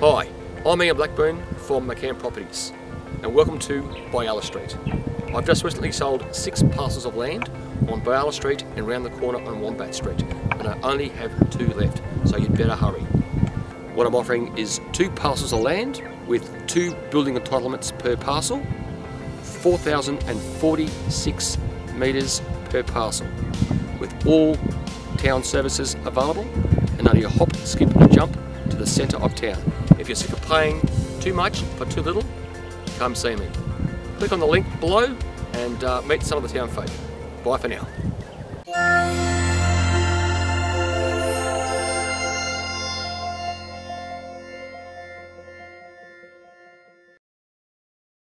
Hi, I'm Ian Blackburn from McCann Properties and welcome to Biala Street. I've just recently sold six parcels of land on Biala Street and round the corner on Wombat Street and I only have two left so you'd better hurry. What I'm offering is two parcels of land with two building entitlements per parcel, 4,046 metres per parcel with all town services available and only a hop, skip and jump to the centre of town. If you're sick of paying too much for too little, come see me. Click on the link below and uh, meet some of the town folk. Bye for now.